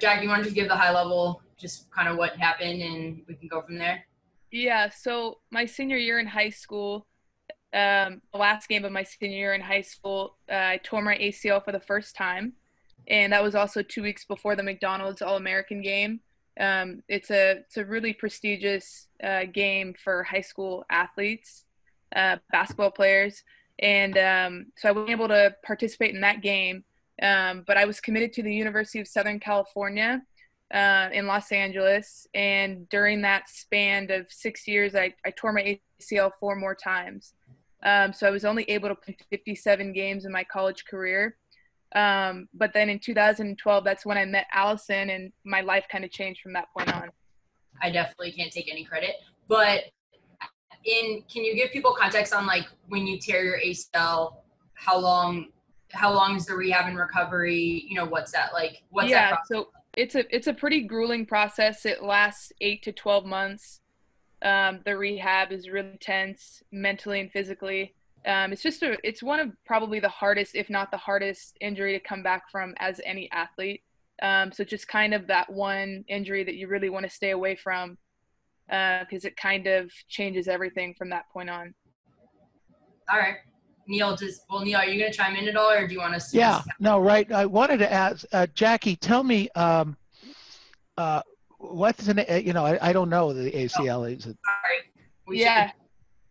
Jack, you want to just give the high level, just kind of what happened, and we can go from there. Yeah. So my senior year in high school, um, the last game of my senior year in high school, uh, I tore my ACL for the first time, and that was also two weeks before the McDonald's All American game. Um, it's a it's a really prestigious uh, game for high school athletes, uh, basketball players, and um, so I wasn't able to participate in that game. Um, but I was committed to the University of Southern California uh, in Los Angeles, and during that span of six years, I, I tore my ACL four more times. Um, so I was only able to play 57 games in my college career. Um, but then in 2012, that's when I met Allison, and my life kind of changed from that point on. I definitely can't take any credit, but in can you give people context on like when you tear your ACL, how long how long is the rehab and recovery? You know, what's that like? What's yeah, that so it's a it's a pretty grueling process. It lasts eight to 12 months. Um, the rehab is really tense mentally and physically. Um, it's just a, it's one of probably the hardest, if not the hardest, injury to come back from as any athlete. Um, so just kind of that one injury that you really want to stay away from because uh, it kind of changes everything from that point on. All right. Neil, does well, Neil, are you going to chime in at all, or do you want us? To yeah, no, right. I wanted to ask uh, Jacki. Tell me, um, uh, what's an you know I, I don't know the ACL. Oh, is it? Sorry. We yeah, should.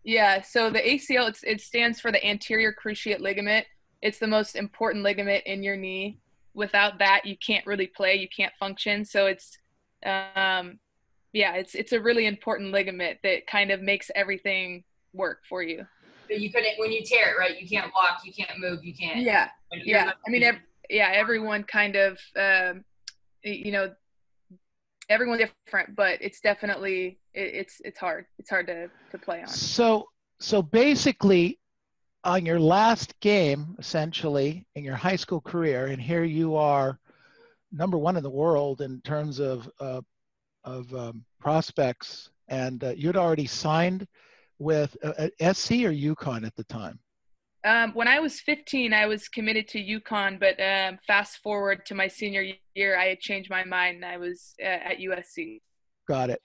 yeah. So the ACL it's, it stands for the anterior cruciate ligament. It's the most important ligament in your knee. Without that, you can't really play. You can't function. So it's um, yeah, it's it's a really important ligament that kind of makes everything work for you. But you couldn't when you tear it, right? You can't walk, you can't move, you can't. Yeah, yeah. I mean, ev- yeah, everyone kind of, um, you know, everyone's different, but it's definitely it, it's it's hard. It's hard to to play on. So so basically, on your last game, essentially in your high school career, and here you are, number one in the world in terms of uh, of um, prospects, and uh, you'd already signed with uh, SC or UConn at the time? Um, when I was 15, I was committed to UConn, but um, fast forward to my senior year, I had changed my mind and I was uh, at USC. Got it.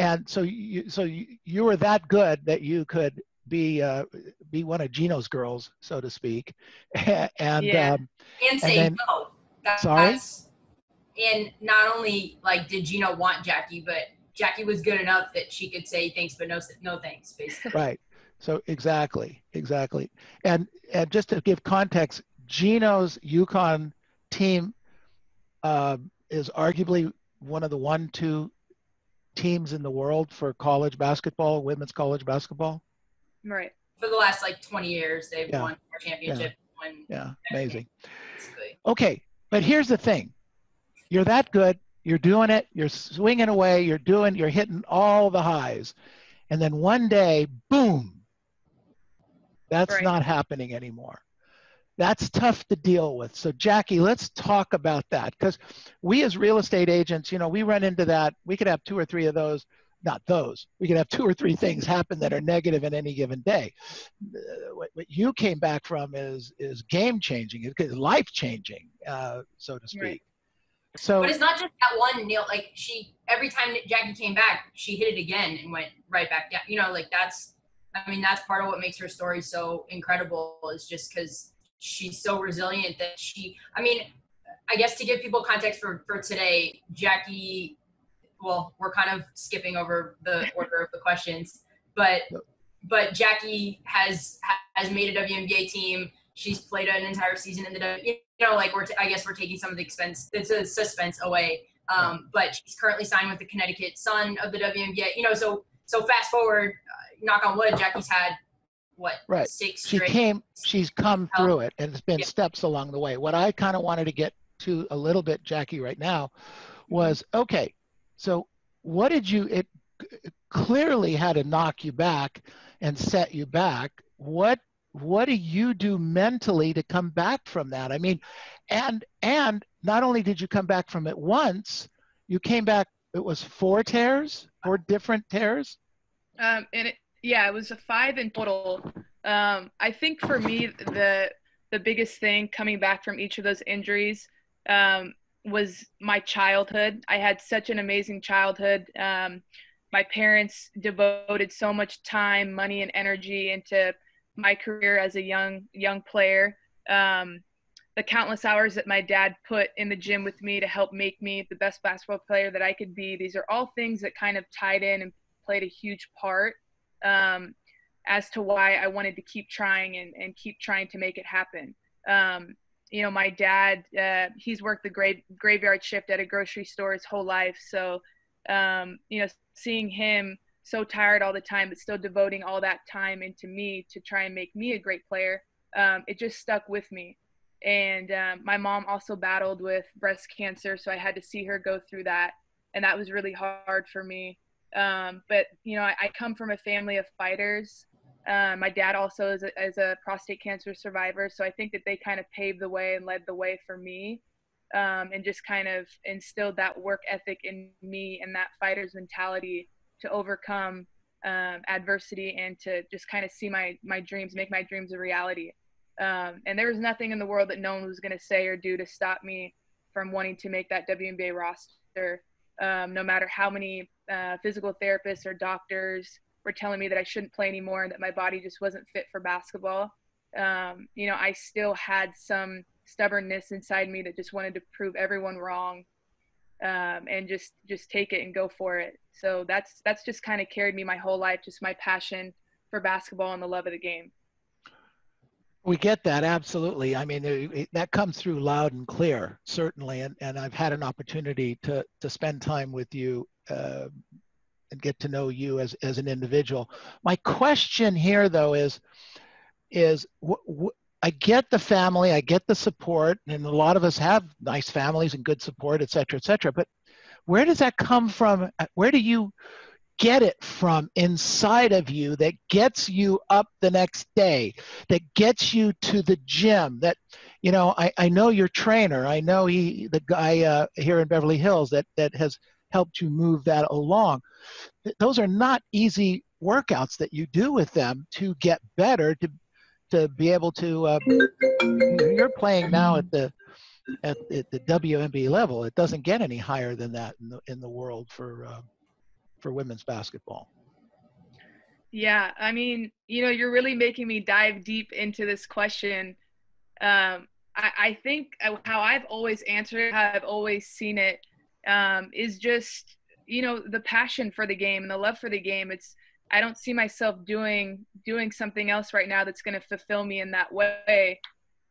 And so you, so you, you were that good that you could be uh, be one of Gino's girls, so to speak, and yeah. um, and say and then, no. That, sorry. And not only like did Gino want Jacki, but Jacki was good enough that she could say thanks, but no, no thanks, basically. Right. So exactly, exactly. And and just to give context, Gino's UConn team uh, is arguably one of the one two teams in the world for college basketball, women's college basketball. Right. For the last like 20 years, they've yeah. won our championship. Yeah, yeah. amazing. Okay, but here's the thing: you're that good you're doing it, you're swinging away, you're doing, you're hitting all the highs. And then one day, boom, that's right. not happening anymore. That's tough to deal with. So, Jacki, let's talk about that because we as real estate agents, you know, we run into that. We could have two or three of those, not those. We could have two or three things happen that are negative in any given day. Uh, what, what you came back from is is game changing, it's life changing, uh, so to speak. Right. So, but it's not just that one nail. Like she, every time Jacki came back, she hit it again and went right back down. You know, like that's, I mean, that's part of what makes her story so incredible is just because she's so resilient that she. I mean, I guess to give people context for for today, Jacki. Well, we're kind of skipping over the order of the questions, but but Jacki has has made a WNBA team. She's played an entire season in the you know, like we're, t- I guess we're taking some of the expense, it's a suspense away. Um, but she's currently signed with the Connecticut Sun of the WNBA. You know, so so fast forward, uh, knock on wood, Jacki's had what right. six. She came, she's come through it, and it's been yeah. steps along the way. What I kind of wanted to get to a little bit, Jacki, right now, was okay. So what did you? It clearly had to knock you back and set you back. What what do you do mentally to come back from that i mean and and not only did you come back from it once you came back it was four tears four different tears um and it, yeah it was a five in total Um, I think for me, the the biggest thing coming back from each of those injuries um, was my childhood. I had such an amazing childhood. Um, my parents devoted so much time, money, and energy into my career as a young young player. Um, the countless hours that my dad put in the gym with me to help make me the best basketball player that I could be. These are all things that kind of tied in and played a huge part um, as to why I wanted to keep trying and, and keep trying to make it happen. Um, you know, my dad, uh, he's worked the grave, graveyard shift at a grocery store his whole life. So, um, you know, seeing him so tired all the time, but still devoting all that time into me to try and make me a great player, um, it just stuck with me. And um, my mom also battled with breast cancer, so I had to see her go through that, and that was really hard for me. Um, but you know, I, I, come from a family of fighters. Um, my dad also is a, is a, prostate cancer survivor, so I think that they kind of paved the way and led the way for me, um, and just kind of instilled that work ethic in me and that fighter's mentality to overcome um, adversity and to just kind of see my my dreams, make my dreams a reality. Um, and there was nothing in the world that no one was going to say or do to stop me from wanting to make that WNBA roster. Um, no matter how many uh, physical therapists or doctors were telling me that I shouldn't play anymore and that my body just wasn't fit for basketball. Um, you know, I still had some stubbornness inside me that just wanted to prove everyone wrong um, and just just take it and go for it. So that's that's just kind of carried me my whole life, just my passion for basketball and the love of the game. We get that absolutely. I mean, it, it, that comes through loud and clear, certainly. And, and I've had an opportunity to to spend time with you uh, and get to know you as as an individual. My question here, though, is is I get the family, I get the support, and a lot of us have nice families and good support, et cetera, et cetera. But where does that come from? Where do you get it from inside of you that gets you up the next day, that gets you to the gym, that, you know, I, I know your trainer, I know he, the guy uh, here in Beverly Hills that, that has helped you move that along. Those are not easy workouts that you do with them to get better, to, to be able to, uh, you're playing now at the, at, at the WNBA level. It doesn't get any higher than that in the, in the world for, uh, for women's basketball? Yeah, I mean, you know, you're really making me dive deep into this question. Um, I, I, think how I've always answered how I've always seen it, um, is just, you know, the passion for the game and the love for the game. It's, I don't see myself doing doing something else right now that's going to fulfill me in that way.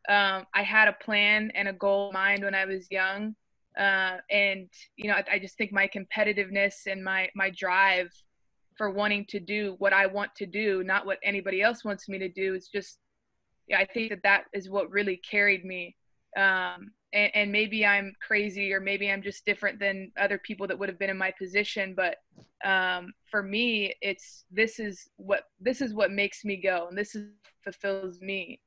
Um, I had a plan and a goal in mind when I was young, uh, and you know I, I, just think my competitiveness and my my drive for wanting to do what i want to do not what anybody else wants me to do is just yeah i think that that is what really carried me um, and, and, maybe i'm crazy or maybe i'm just different than other people that would have been in my position but um, for me it's this is what this is what makes me go and this is fulfills me.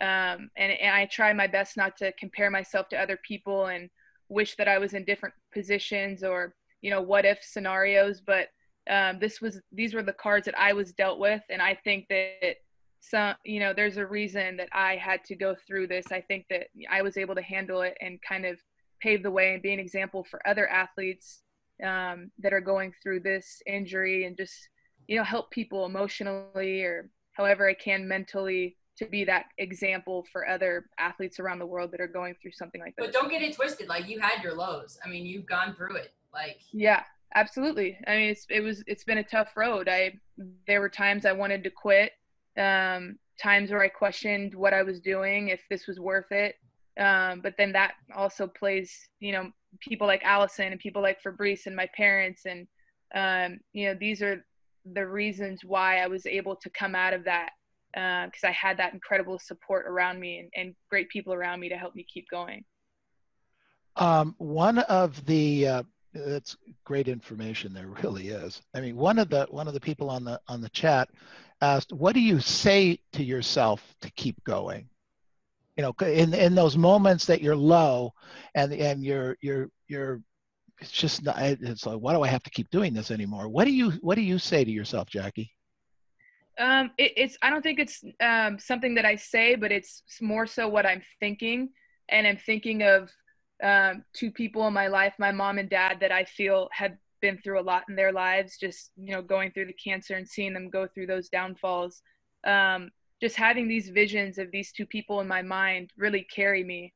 Um, and, and i try my best not to compare myself to other people and wish that I was in different positions or you know what if scenarios but um, this was these were the cards that I was dealt with and I think that some you know there's a reason that I had to go through this I think that I was able to handle it and kind of pave the way and be an example for other athletes um, that are going through this injury and just you know help people emotionally or however I can mentally to be that example for other athletes around the world that are going through something like that. But don't get it twisted. Like you had your lows. I mean, you've gone through it. Like yeah, absolutely. I mean, it's it was it's been a tough road. I there were times I wanted to quit. Um, times where I questioned what I was doing, if this was worth it. Um, but then that also plays, you know, people like Allison and people like Fabrice and my parents, and um, you know, these are the reasons why I was able to come out of that because uh, I had that incredible support around me and, and, great people around me to help me keep going. Um, one of the uh, that's great information. There really is. I mean, one of the one of the people on the on the chat asked, "What do you say to yourself to keep going?" You know, in in those moments that you're low, and and you're you're you're it's just not, it's like, why do I have to keep doing this anymore? What do you what do you say to yourself, Jacki? Um, it, it's I don't think it's um, something that I say, but it's more so what I'm thinking, and I'm thinking of um, two people in my life, my mom and dad, that I feel have been through a lot in their lives. Just you know, going through the cancer and seeing them go through those downfalls. Um, just having these visions of these two people in my mind really carry me,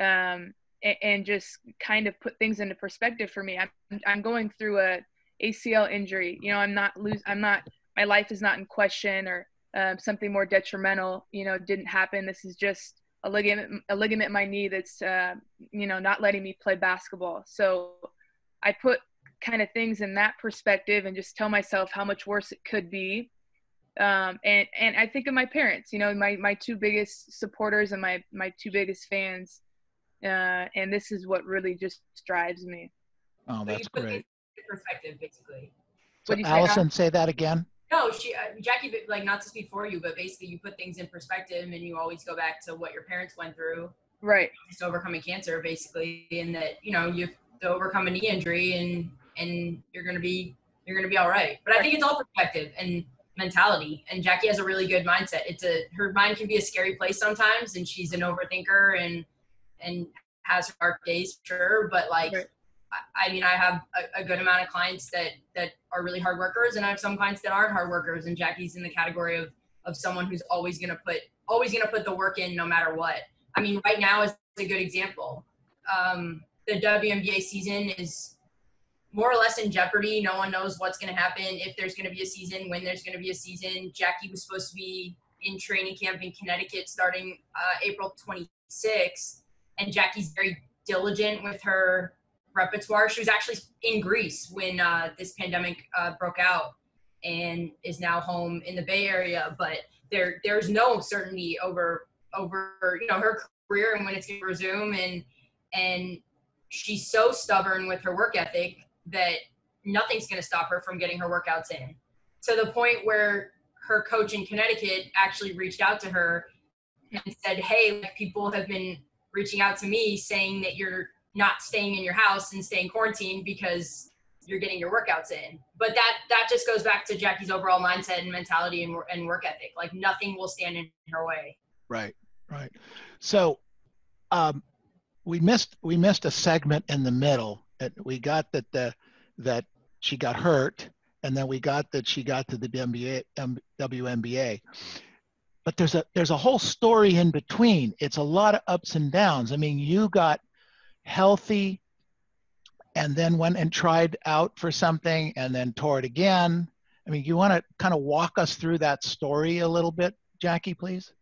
um, and, and, just kind of put things into perspective for me. I'm I'm going through a ACL injury. You know, I'm not lose. I'm not my life is not in question or um, something more detrimental, you know, didn't happen. This is just a ligament, a ligament in my knee that's, uh, you know, not letting me play basketball. So I put kind of things in that perspective and just tell myself how much worse it could be. Um, and, and I think of my parents, you know, my, my two biggest supporters and my, my two biggest fans. Uh, and this is what really just drives me. Oh, that's great. Perspective, basically. So Allison, say, say that again. No, she uh, Jacki like not to speak for you, but basically you put things in perspective and you always go back to what your parents went through. Right. Just overcoming cancer, basically, and that you know you have to overcome a knee injury and and you're gonna be you're gonna be all right. But I think it's all perspective and mentality. And Jacki has a really good mindset. It's a her mind can be a scary place sometimes, and she's an overthinker and and has her dark days, sure. But like. Right I mean, I have a, a, good amount of clients that that are really hard workers, and I have some clients that aren't hard workers. And Jacki's in the category of of someone who's always gonna put always gonna put the work in, no matter what. I mean, right now is a good example. Um, the WNBA season is more or less in jeopardy. No one knows what's gonna happen, if there's gonna be a season, when there's gonna be a season. Jacki was supposed to be in training camp in Connecticut starting uh, April 26th, and Jacki's very diligent with her repertoire. She was actually in Greece when uh, this pandemic uh, broke out and is now home in the Bay Area. But there there's no certainty over over you know her career and when it's going to resume and and she's so stubborn with her work ethic that nothing's going to stop her from getting her workouts in to the point where her coach in Connecticut actually reached out to her and said, "Hey, like people have been reaching out to me saying that you're not staying in your house and staying quarantined because you're getting your workouts in. But that that just goes back to Jacki's overall mindset and mentality and, and work ethic. Like nothing will stand in her way. Right, right. So, um, we missed we missed a segment in the middle. We got that the that she got hurt, and then we got that she got to the WNBA. Um, WNBA. But there's a there's a whole story in between. It's a lot of ups and downs. I mean, you got healthy and then went and tried out for something and then tore it again. I mean, you want to kind of walk us through that story a little bit, Jacki, please?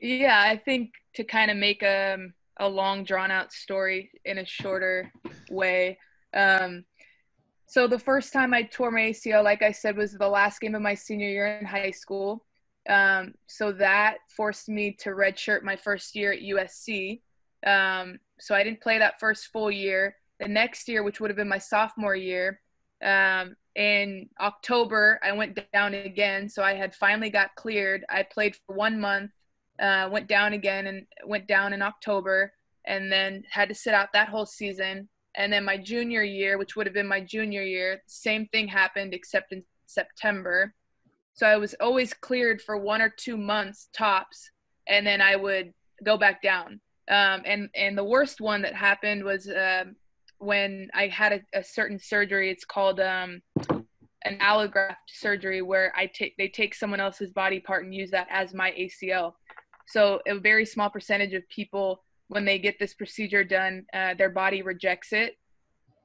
Yeah, I think to kind of make a, a long, drawn out story in a shorter way. Um, so the first time I tore my ACL, like I said, was the last game of my senior year in high school. Um, so that forced me to redshirt my first year at USC. Um, so I didn't play that first full year. The next year, which would have been my sophomore year, um, in October, I went down again. So I had finally got cleared. I played for one month, uh, went down again, and went down in October, and then had to sit out that whole season. And then my junior year, which would have been my junior year, same thing happened except in September. So I was always cleared for one or two months tops, and then I would go back down. Um, and and the worst one that happened was um, when I had a, a, certain surgery. It's called um, an allograft surgery, where I take they take someone else's body part and use that as my ACL. So a very small percentage of people, when they get this procedure done, uh, their body rejects it,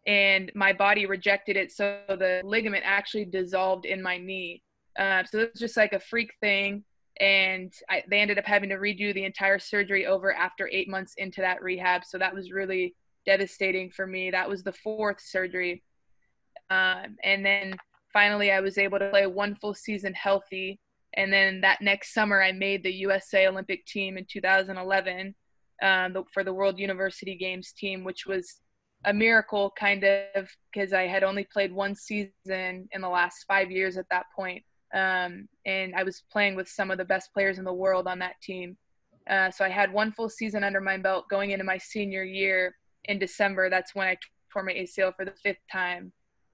and my body rejected it. So the ligament actually dissolved in my knee. Uh, so it was just like a freak thing and I, they ended up having to redo the entire surgery over after eight months into that rehab. So that was really devastating for me. That was the fourth surgery. Um, and then finally, I was able to play one full season healthy. And then that next summer, I made the USA Olympic team in 2011 um, for the World University Games team, which was a miracle kind of because I had only played one season in the last five years at that point. Um, and I was playing with some of the best players in the world on that team. Uh, so I had one full season under my belt going into my senior year in December. That's when I tore my ACL for the fifth time.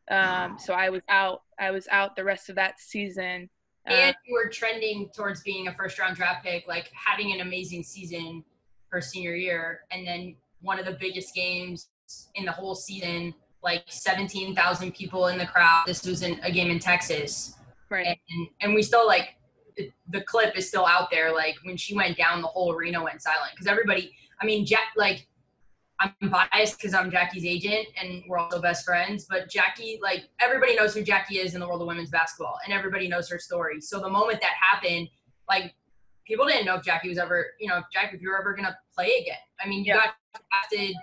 Um, so I was out. I was out the rest of that season. Uh, and you were trending towards being a first round draft pick, like having an amazing season her senior year, and then one of the biggest games in the whole season, like 17,000 people in the crowd. This was in a game in Texas. Right. And, and we still like the clip is still out there. Like when she went down, the whole arena went silent because everybody, I mean, Jack, like I'm biased because I'm Jacki's agent and we're also best friends. But Jacki, like everybody knows who Jacki is in the world of women's basketball, and everybody knows her story. So the moment that happened, like people didn't know if Jacki was ever, you know, if Jacki, if you were ever gonna play again. I mean, you yeah. got drafted.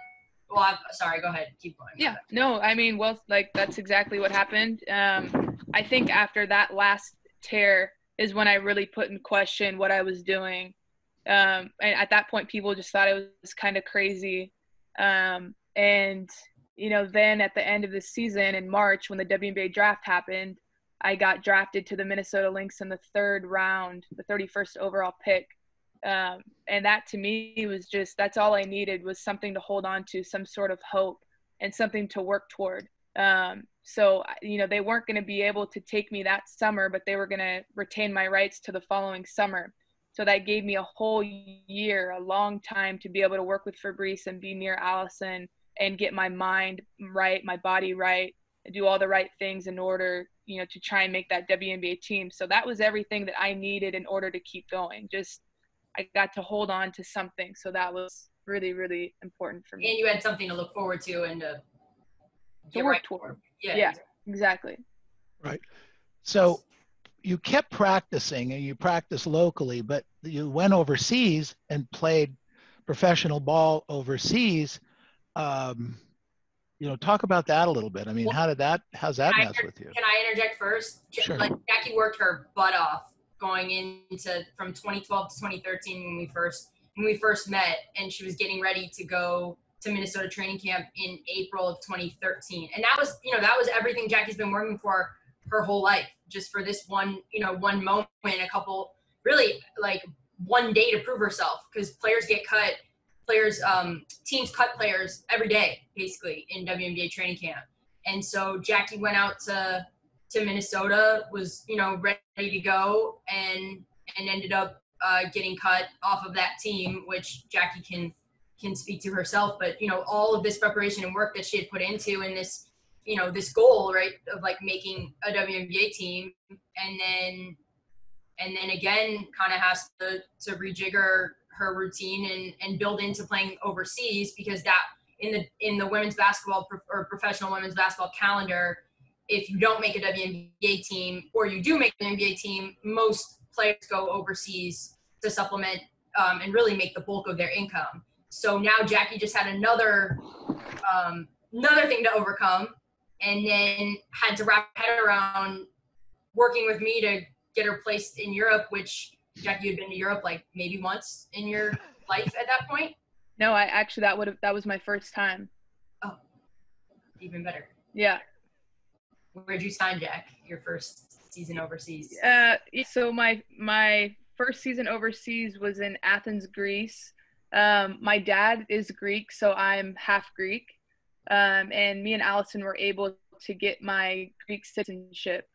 Well, I'm sorry. Go ahead. Keep going. Yeah. No, I mean, well, like that's exactly what happened. Um, I think after that last tear is when I really put in question what I was doing. Um, and at that point, people just thought it was kind of crazy. Um, and you know, then at the end of the season in March, when the WNBA draft happened, I got drafted to the Minnesota Lynx in the third round, the 31st overall pick. Um, and that to me was just that's all I needed was something to hold on to, some sort of hope and something to work toward. Um, so you know they weren't going to be able to take me that summer, but they were going to retain my rights to the following summer. So that gave me a whole year, a long time to be able to work with Fabrice and be near Allison and get my mind right, my body right, and do all the right things in order, you know, to try and make that WNBA team. So that was everything that I needed in order to keep going. Just I got to hold on to something. So that was really, really important for me. And you had something to look forward to and uh, to, to work right toward. Yeah, yeah exactly. Right. So you kept practicing and you practiced locally, but you went overseas and played professional ball overseas. Um, you know, talk about that a little bit. I mean, well, how did that? How's that mess inter- with you? Can I interject first? Sure. Like Jacki worked her butt off going into from 2012 to 2013 when we first when we first met, and she was getting ready to go to Minnesota training camp in April of 2013. And that was, you know, that was everything Jacki's been working for her whole life, just for this one, you know, one moment, a couple, really like one day to prove herself because players get cut, players, um, teams cut players every day, basically, in WNBA training camp. And so Jacki went out to, to Minnesota, was, you know, ready to go and, and ended up uh, getting cut off of that team, which Jacki can can speak to herself, but you know, all of this preparation and work that she had put into in this, you know, this goal, right, of like making a WNBA team, and then, and then again, kind of has to to rejigger her routine and and build into playing overseas because that in the in the women's basketball or professional women's basketball calendar, if you don't make a WNBA team or you do make an NBA team, most players go overseas to supplement um, and really make the bulk of their income. So now Jacki just had another um, another thing to overcome, and then had to wrap her head around working with me to get her placed in Europe, which Jacki had been to Europe like maybe once in your life at that point. No, I actually that would have that was my first time. Oh, even better. Yeah. Where'd you sign, Jack? Your first season overseas? Uh, so my my first season overseas was in Athens, Greece. Um, my dad is Greek, so I'm half Greek. Um, and me and Allison were able to get my Greek citizenship.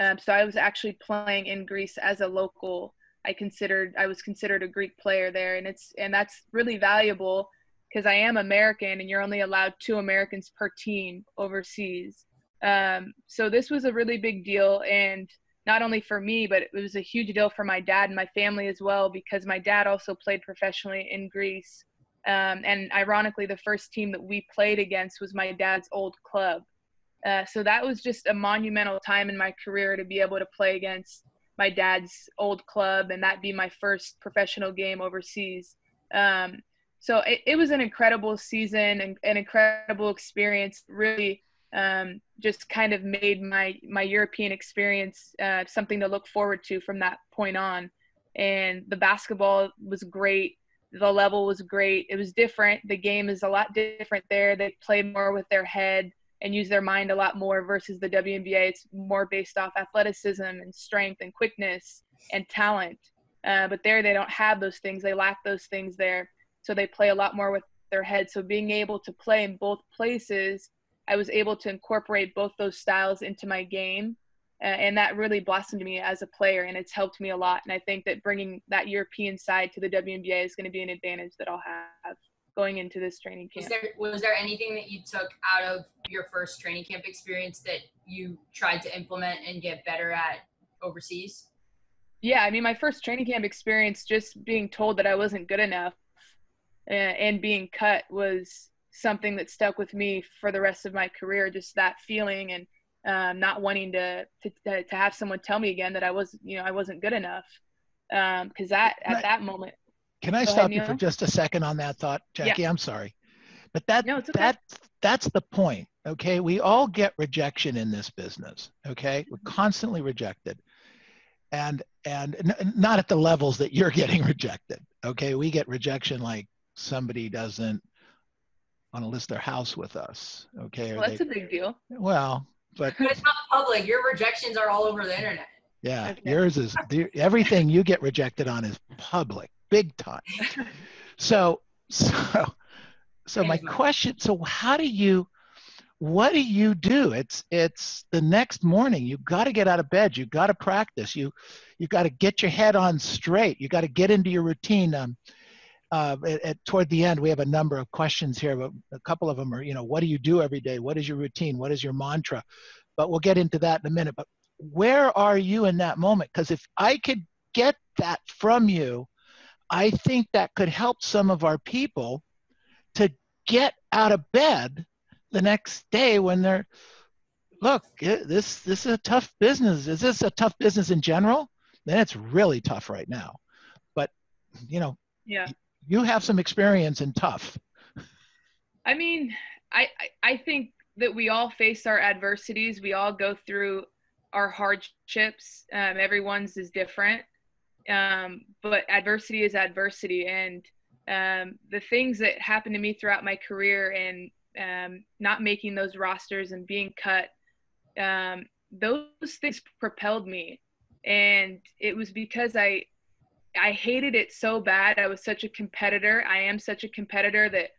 Um, so I was actually playing in Greece as a local. I considered I was considered a Greek player there, and it's and that's really valuable because I am American, and you're only allowed two Americans per team overseas. Um, so this was a really big deal, and not only for me, but it was a huge deal for my dad and my family as well because my dad also played professionally in Greece. Um, and ironically, the first team that we played against was my dad's old club. Uh, so that was just a monumental time in my career to be able to play against my dad's old club and that be my first professional game overseas. Um, so it, it, was an incredible season and an incredible experience. Really um, just kind of made my my European experience uh, something to look forward to from that point on. And the basketball was great. The level was great. It was different. The game is a lot different there. They play more with their head and use their mind a lot more versus the WNBA. It's more based off athleticism and strength and quickness and talent. Uh, but there, they don't have those things. They lack those things there. So they play a lot more with their head. So being able to play in both places I was able to incorporate both those styles into my game and that really blossomed me as a player and it's helped me a lot and i think that bringing that european side to the WNBA is going to be an advantage that i'll have going into this training camp. was there, was there anything that you took out of your first training camp experience that you tried to implement and get better at overseas? Yeah i mean my first training camp experience just being told that i wasn't good enough and being cut was something that stuck with me for the rest of my career just that feeling and um, not wanting to, to to have someone tell me again that I was you know I wasn't good enough because um, that at I, that moment. Can I stop ahead, you for just a second on that thought, Jacki? Yeah. I'm sorry, but that no, okay. that that's the point. Okay, we all get rejection in this business. Okay, we're constantly rejected, and and n- not at the levels that you're getting rejected. Okay, we get rejection like somebody doesn't want to list their house with us. Okay, well, that's they, a big deal. Well, but it's not public. Your rejections are all over the internet. Yeah, okay. yours is everything you get rejected on is public, big time. so, so, so my question. So, how do you? What do you do? It's it's the next morning. You got to get out of bed. You got to practice. You you got to get your head on straight. You got to get into your routine. Um, uh, at, at, toward the end, we have a number of questions here, but a couple of them are, you know, what do you do every day? What is your routine? What is your mantra? But we'll get into that in a minute. But where are you in that moment? Because if I could get that from you, I think that could help some of our people to get out of bed the next day when they're look this this is a tough business is this a tough business in general then it's really tough right now but you know yeah you have some experience in tough. I mean, I, I think that we all face our adversities. We all go through our hardships. Um, everyone's is different, um, but adversity is adversity. And um, the things that happened to me throughout my career and um, not making those rosters and being cut, um, those things propelled me. And it was because I I hated it so bad. I was such a competitor. I am such a competitor that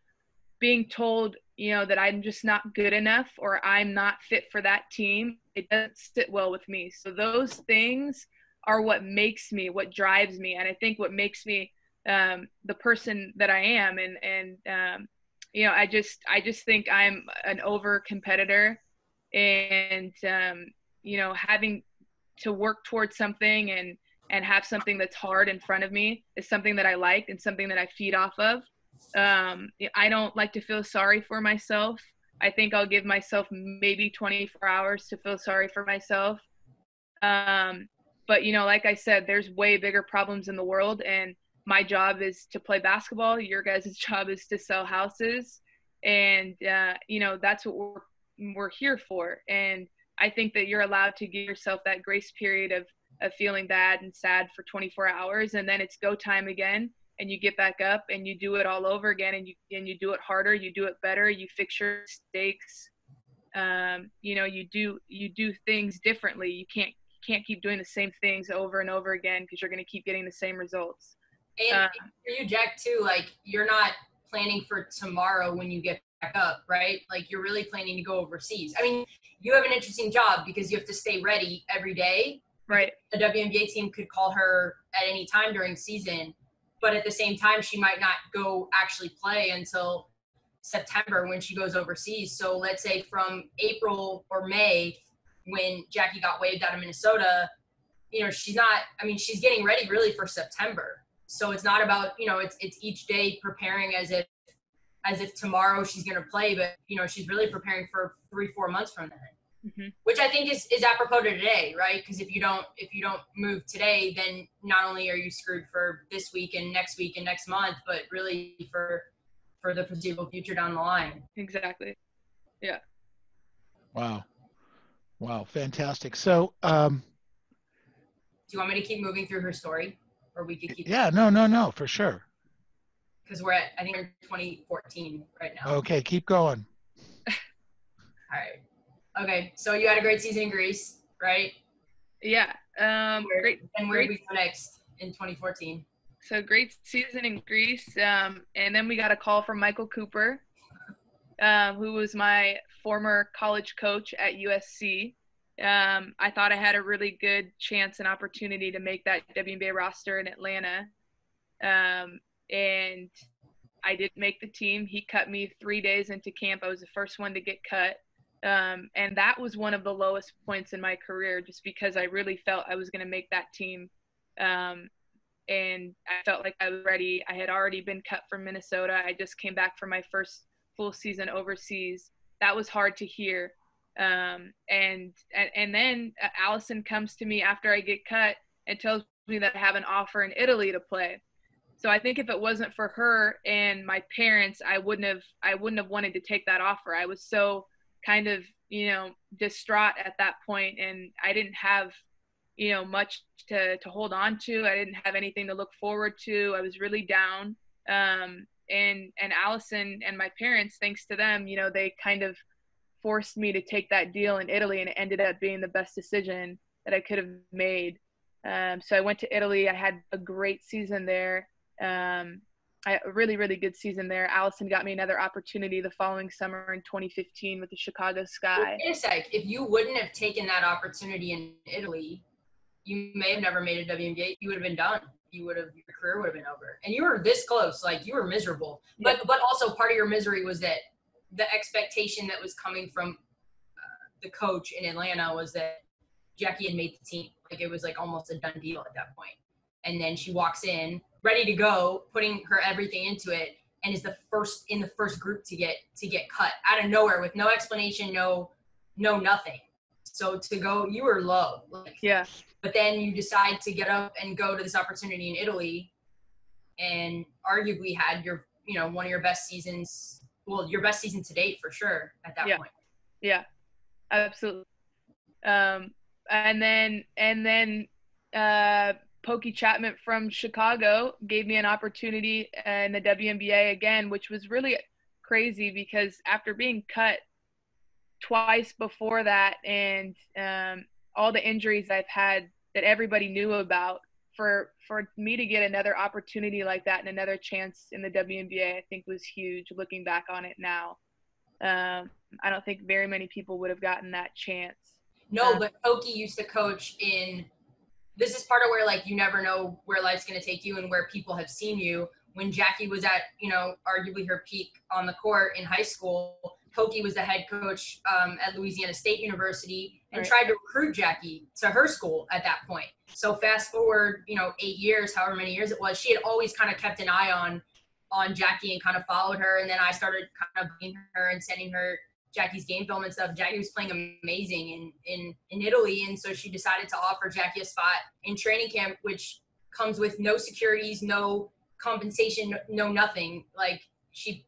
being told, you know, that I'm just not good enough or I'm not fit for that team, it doesn't sit well with me. So those things are what makes me, what drives me, and I think what makes me um, the person that I am. And and um, you know, I just I just think I'm an over competitor, and um, you know, having to work towards something and and have something that's hard in front of me is something that I like and something that I feed off of. Um, I don't like to feel sorry for myself. I think I'll give myself maybe 24 hours to feel sorry for myself. Um, but you know, like I said, there's way bigger problems in the world, and my job is to play basketball. Your guys' job is to sell houses, and uh, you know that's what we're we're here for. And I think that you're allowed to give yourself that grace period of of feeling bad and sad for 24 hours and then it's go time again and you get back up and you do it all over again and you and you do it harder you do it better you fix your mistakes. Um, you know you do you do things differently. You can't can't keep doing the same things over and over again because you're going to keep getting the same results. And uh, for you jack too like you're not planning for tomorrow when you get back up right? Like you're really planning to go overseas. I mean you have an interesting job because you have to stay ready every day Right. The WNBA team could call her at any time during season, but at the same time, she might not go actually play until September when she goes overseas. So let's say from April or May, when Jacki got waived out of Minnesota, you know, she's not. I mean, she's getting ready really for September. So it's not about you know, it's it's each day preparing as if as if tomorrow she's going to play, but you know, she's really preparing for three four months from then mm-hmm. which I think is, is apropos to today, right? Because if you don't if you don't move today, then not only are you screwed for this week and next week and next month, but really for for the foreseeable future down the line. Exactly. Yeah. Wow. Wow, fantastic. So, um, do you want me to keep moving through her story, or we could keep? Yeah, no, no, no, for sure. Because we're at, I think, we're 2014 right now. Okay, keep going. All right. Okay, so you had a great season in Greece, right? Yeah. Um, where, great. And where great. we go next in 2014? So great season in Greece, um, and then we got a call from Michael Cooper, uh, who was my former college coach at USC, um, I thought I had a really good chance and opportunity to make that WNBA roster in Atlanta. Um, and I didn't make the team. He cut me three days into camp. I was the first one to get cut. Um, and that was one of the lowest points in my career just because I really felt I was going to make that team. Um, and I felt like I was ready. I had already been cut from Minnesota. I just came back for my first full season overseas. That was hard to hear. Um, and, and and then uh, Allison comes to me after I get cut and tells me that I have an offer in Italy to play. So I think if it wasn't for her and my parents, I wouldn't have I wouldn't have wanted to take that offer. I was so kind of you know distraught at that point, and I didn't have you know much to to hold on to. I didn't have anything to look forward to. I was really down. Um, and and Allison and my parents, thanks to them, you know, they kind of forced me to take that deal in Italy, and it ended up being the best decision that I could have made. Um, so I went to Italy. I had a great season there. Um, I, a really, really good season there. Allison got me another opportunity the following summer in 2015 with the Chicago Sky. Wait a sec. If you wouldn't have taken that opportunity in Italy, you may have never made a WNBA. You would have been done. You would have your career would have been over. And you were this close. Like you were miserable. But but also part of your misery was that the expectation that was coming from uh, the coach in Atlanta was that Jacki had made the team. Like it was like almost a done deal at that point. And then she walks in ready to go, putting her everything into it, and is the first in the first group to get to get cut out of nowhere with no explanation, no no nothing. So to go, you were low. Like, yeah. But then you decide to get up and go to this opportunity in Italy, and arguably had your you know one of your best seasons well, your best season to date for sure at that yeah. point. Yeah, absolutely. Um, and then and then uh, Pokey Chapman from Chicago gave me an opportunity in the WNBA again, which was really crazy because after being cut twice before that and um, all the injuries I've had that everybody knew about, for for me to get another opportunity like that and another chance in the WNBA, I think was huge. Looking back on it now, um, I don't think very many people would have gotten that chance. No, um, but Pokey used to coach in. This is part of where like you never know where life's going to take you and where people have seen you. When Jacki was at you know arguably her peak on the court in high school, Pokey was the head coach um, at Louisiana State University and right. tried to recruit Jacki to her school at that point. So fast forward, you know, eight years, however many years it was, she had always kind of kept an eye on on Jacki and kind of followed her. And then I started kind of being her and sending her Jacki's game film and stuff. Jacki was playing amazing in in in Italy, and so she decided to offer Jacki a spot in training camp, which comes with no securities, no compensation, no nothing. Like she,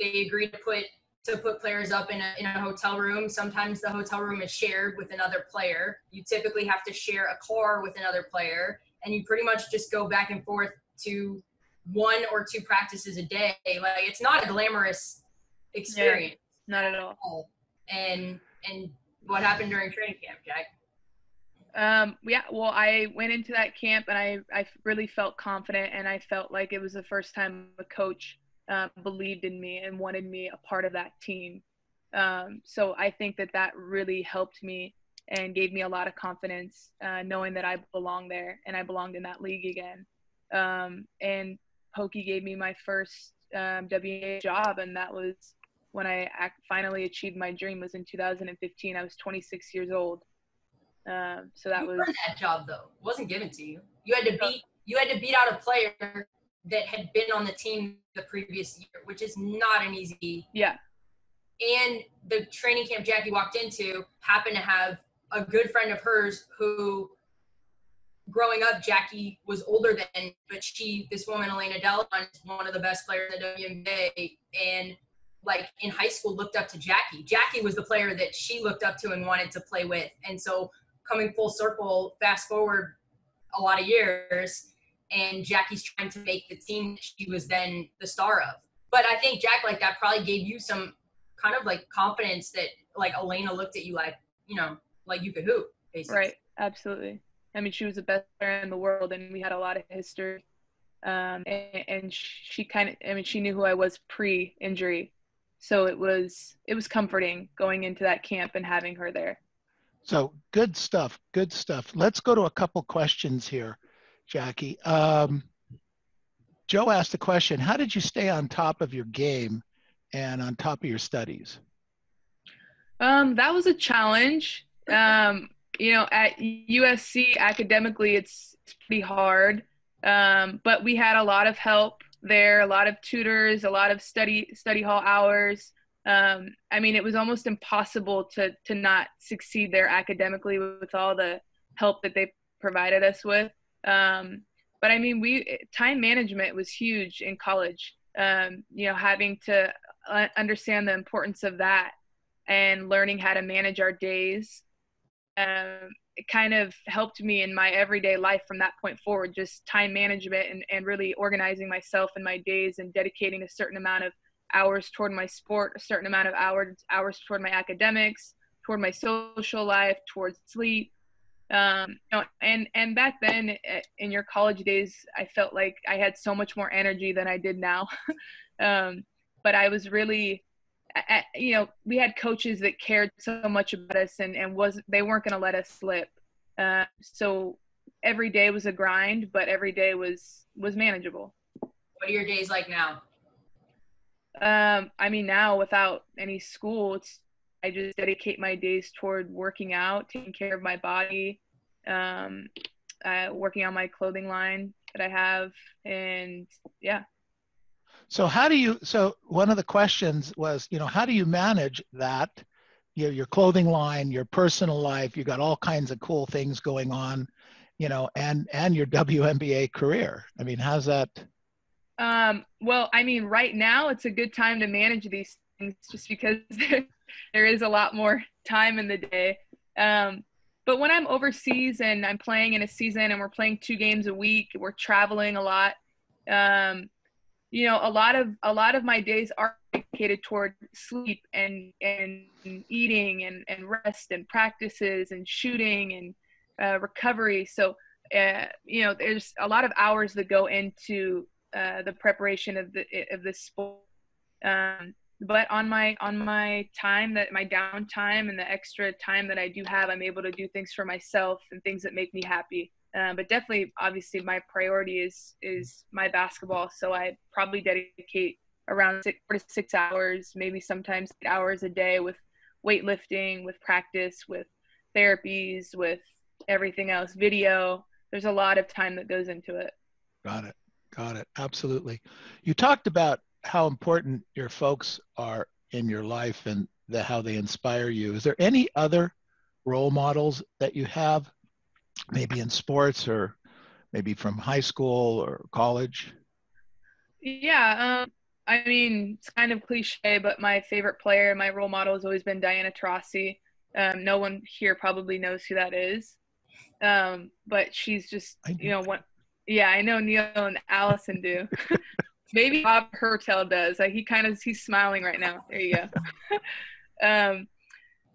they agreed to put to put players up in a, in a hotel room. Sometimes the hotel room is shared with another player. You typically have to share a car with another player, and you pretty much just go back and forth to one or two practices a day. Like it's not a glamorous experience. Yeah, not at all. And and what happened during training camp, Jack? Um, yeah, well, I went into that camp and I, I really felt confident and I felt like it was the first time a coach um, believed in me and wanted me a part of that team. Um, so I think that that really helped me and gave me a lot of confidence, uh, knowing that I belonged there and I belonged in that league again. Um, and Pokey gave me my first um, WA job, and that was when I finally achieved my dream. Was in 2015. I was 26 years old. Um, so that you was that job though. It wasn't given to you. You had to beat. You had to beat out a player that had been on the team the previous year, which is not an easy. Yeah. And the training camp Jacki walked into happened to have a good friend of hers who, growing up, Jacki was older than, but she, this woman, Elena Delle Donne, is one of the best players in the WNBA. And like in high school, looked up to Jacki. Jacki was the player that she looked up to and wanted to play with. And so, coming full circle, fast forward a lot of years, and Jacki's trying to make the team she was then the star of. But I think Jack like that probably gave you some kind of like confidence that like Elena looked at you like, you know, like you could hoop, basically. Right. Absolutely. I mean, she was the best player in the world and we had a lot of history. Um, and, and she kind of, I mean, she knew who I was pre injury. So it was, it was comforting going into that camp and having her there. So good stuff. Good stuff. Let's go to a couple questions here, Jacki. Um, Joe asked a question How did you stay on top of your game and on top of your studies? Um, that was a challenge. Um, you know, at USC academically, it's, it's pretty hard. Um, but we had a lot of help there, a lot of tutors, a lot of study study hall hours. Um, I mean, it was almost impossible to to not succeed there academically with all the help that they provided us with. Um, but I mean, we time management was huge in college. Um, you know, having to uh, understand the importance of that and learning how to manage our days um, it kind of helped me in my everyday life from that point forward just time management and, and really organizing myself in my days and dedicating a certain amount of hours toward my sport a certain amount of hours hours toward my academics toward my social life towards sleep. Um, you know, and and back then eh, in your college days i felt like i had so much more energy than i did now. Um, but i was really you know, we had coaches that cared so much about us and, and was they weren't going to let us slip. Uh, so every day was a grind, but every day was was manageable. What are your days like now? Um, I mean, now without any school, it's I just dedicate my days toward working out, taking care of my body, um, uh, working on my clothing line that I have, and yeah, so how do you, so one of the questions was, you know, how do you manage that? You know, your clothing line, your personal life, you got all kinds of cool things going on, you know, and, and your WNBA career. I mean, how's that? Um, well, I mean, right now it's a good time to manage these things just because there is a lot more time in the day. Um, but when I'm overseas and I'm playing in a season and we're playing two games a week, we're traveling a lot. Um, you know a lot of a lot of my days are dedicated toward sleep and and eating and, and rest and practices and shooting and uh, recovery. So uh, you know there's a lot of hours that go into uh, the preparation of the of this sport. Um, but on my on my time that my downtime and the extra time that i do have i'm able to do things for myself and things that make me happy um, but definitely, obviously, my priority is is my basketball. So I probably dedicate around six, four to six hours, maybe sometimes eight hours a day with weightlifting, with practice, with therapies, with everything else, video. There's a lot of time that goes into it. Got it. Got it. Absolutely. You talked about how important your folks are in your life and the, how they inspire you. Is there any other role models that you have maybe in sports or maybe from high school or college? Yeah, um, I mean, it's kind of cliche, but my favorite player, my role model has always been Diana Taurasi. Um, no one here probably knows who that is. Um, but she's just, you know, what, yeah, I know Neil and Allison do. Maybe Bob Hertel does. Like he kind of, he's smiling right now. There you go. um,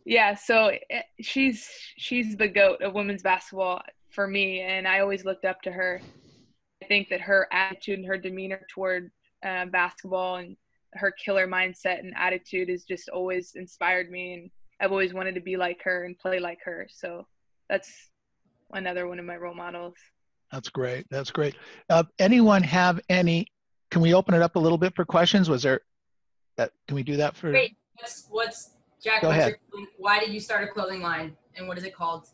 yeah so eh, she's she's the goat of women's basketball for me and i always looked up to her. I think that her attitude and her demeanor toward uh, basketball and her killer mindset and attitude has just always inspired me and i've always wanted to be like her and play like her. So that's another one of my role models. That's great. That's great. Uh, anyone have any can we open it up a little bit for questions? Was there that can we do that for? Wait, what's what's Jack, Go ahead. Your, why did you start a clothing line and what is it called?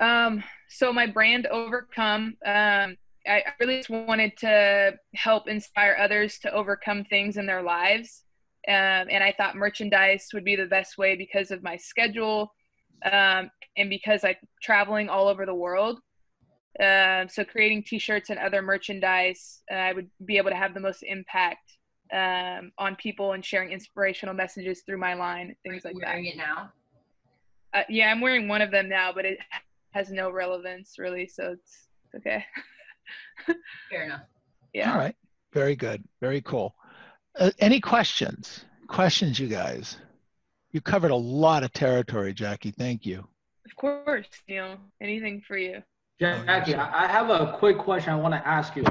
Um, so my brand Overcome, um, I really just wanted to help inspire others to overcome things in their lives. Um, and I thought merchandise would be the best way because of my schedule um, and because I'm traveling all over the world. Uh, so creating t-shirts and other merchandise, uh, I would be able to have the most impact um, on people and sharing inspirational messages through my line, things like that. Wearing it now? Uh, yeah, I'm wearing one of them now, but it has no relevance really, so it's, it's okay. Fair enough. Yeah. All right. Very good. Very cool. Uh, any questions? Questions, you guys? You covered a lot of territory, Jacki. Thank you. Of course, Neil. Anything for you. Jacki, I have a quick question I want to ask you.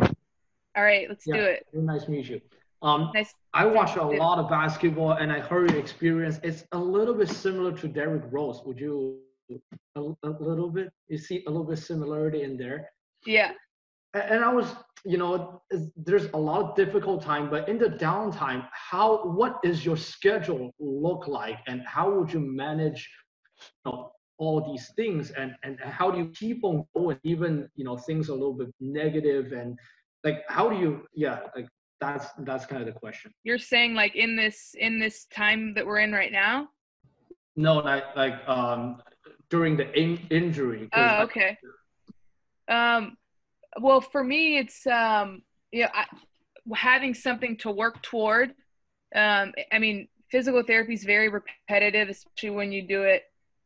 All right, let's yeah, do it. Nice to meet you. Um, nice. I watch a lot of basketball, and I heard your experience. It's a little bit similar to Derrick Rose. Would you a, a little bit. You see a little bit similarity in there. Yeah. And I was, you know, there's a lot of difficult time, but in the downtime, how, what is your schedule look like, and how would you manage, you know, all these things, and and how do you keep on going, even you know things are a little bit negative, and like how do you, yeah, like that's that's kind of the question. You're saying like in this in this time that we're in right now? No, like like um during the in- injury. Oh, okay. Um, well, for me, it's um, you know, I, having something to work toward. Um, I mean, physical therapy is very repetitive, especially when you do it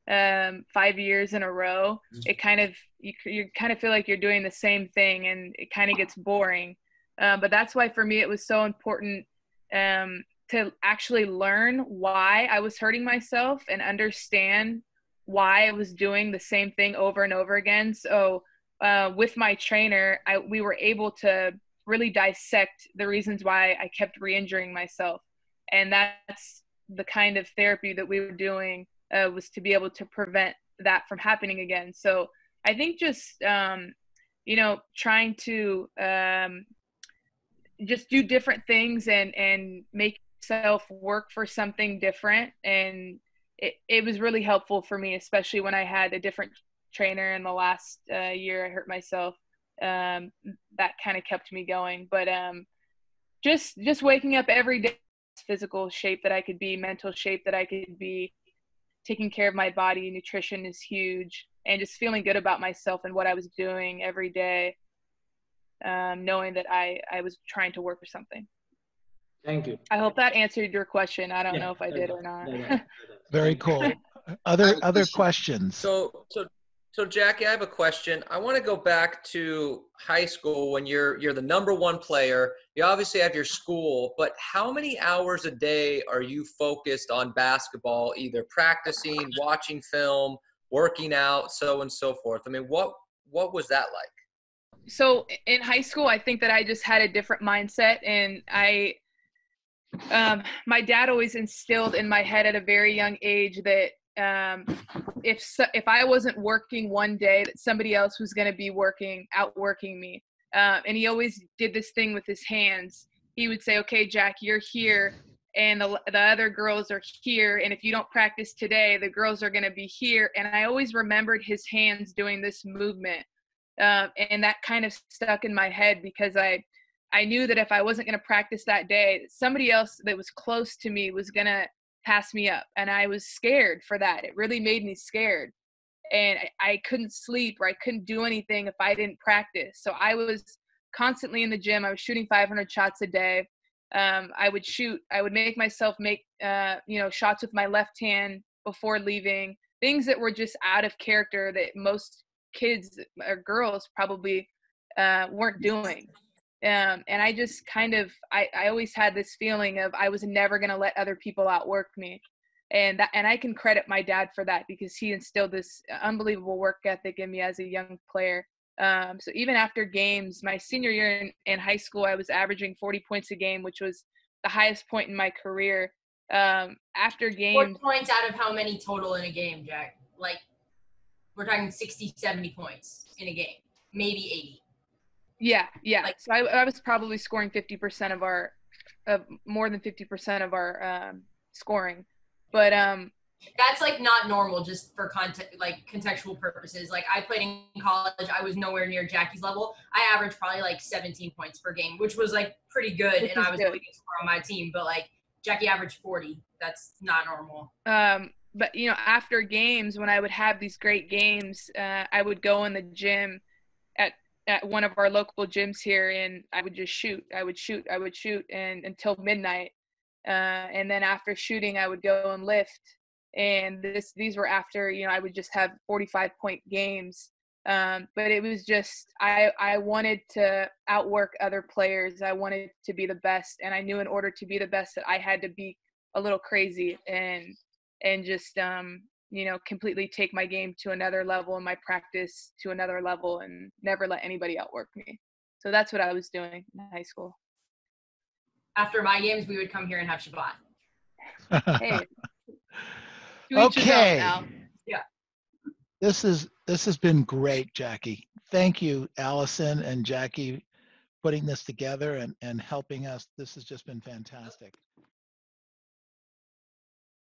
um, five years in a row. Mm-hmm. It kind of you, you kind of feel like you're doing the same thing, and it kind of gets boring. Uh, but that's why for me it was so important um, to actually learn why I was hurting myself and understand why I was doing the same thing over and over again. So uh, with my trainer, I, we were able to really dissect the reasons why I kept re-injuring myself, and that's the kind of therapy that we were doing uh, was to be able to prevent that from happening again. So I think just um, you know trying to um, just do different things and and make yourself work for something different. And it, it was really helpful for me especially when i had a different trainer in the last uh, year i hurt myself. Um, that kind of kept me going. But um, just just waking up every day physical shape that i could be mental shape that i could be taking care of my body nutrition is huge and just feeling good about myself and what i was doing every day um, knowing that I, I was trying to work for something. Thank you. I hope that answered your question. I don't yeah, know if I did or not. Very cool. Other other questions. So so so Jacki, I have a question. I want to go back to high school when you're you're the number one player. You obviously have your school, but how many hours a day are you focused on basketball, either practicing, watching film, working out, so and so forth? I mean, what what was that like? So in high school i think that i just had a different mindset and i um, my dad always instilled in my head at a very young age that um, if so, if I wasn't working one day, that somebody else was going to be working, outworking me. Uh, and he always did this thing with his hands. He would say, "Okay, Jack, you're here, and the the other girls are here, and if you don't practice today, the girls are going to be here." And I always remembered his hands doing this movement um, and that kind of stuck in my head because I I knew that if I wasn't going to practice that day, somebody else that was close to me was going to pass me up, and I was scared for that. It really made me scared, and I, I couldn't sleep or I couldn't do anything if I didn't practice. So I was constantly in the gym. I was shooting 500 shots a day. Um, I would shoot. I would make myself make uh, you know shots with my left hand before leaving. Things that were just out of character that most kids or girls probably uh, weren't doing. Um, and I just kind of, I, I always had this feeling of I was never going to let other people outwork me. And that, and I can credit my dad for that because he instilled this unbelievable work ethic in me as a young player. Um, so even after games, my senior year in, in high school, I was averaging 40 points a game, which was the highest point in my career. Um, after games, 40 points out of how many total in a game, Jack? Like we're talking 60, 70 points in a game, maybe 80. Yeah, yeah. Like, so I, I was probably scoring 50% of our, of more than 50% of our um, scoring. But um, that's like not normal just for context like contextual purposes like i played in college i was nowhere near jacki's level i averaged probably like 17 points per game which was like pretty good which and i was good. on my team but like jacki averaged 40 that's not normal um but you know after games when i would have these great games uh, i would go in the gym at at one of our local gyms here and i would just shoot i would shoot i would shoot and until midnight. Uh, and then after shooting i would go and lift. And this these were after you know i would just have 45 point games. Um, but it was just I, I wanted to outwork other players. I wanted to be the best and i knew in order to be the best that i had to be a little crazy. And and just um, you know completely take my game to another level and my practice to another level and never let anybody outwork me. So that's what i was doing in high school. After my games we would come here and have shabbat. Hey. Okay. yeah. This is this has been great, Jacki. Thank you, Allison and Jacki, putting this together and, and helping us. This has just been fantastic.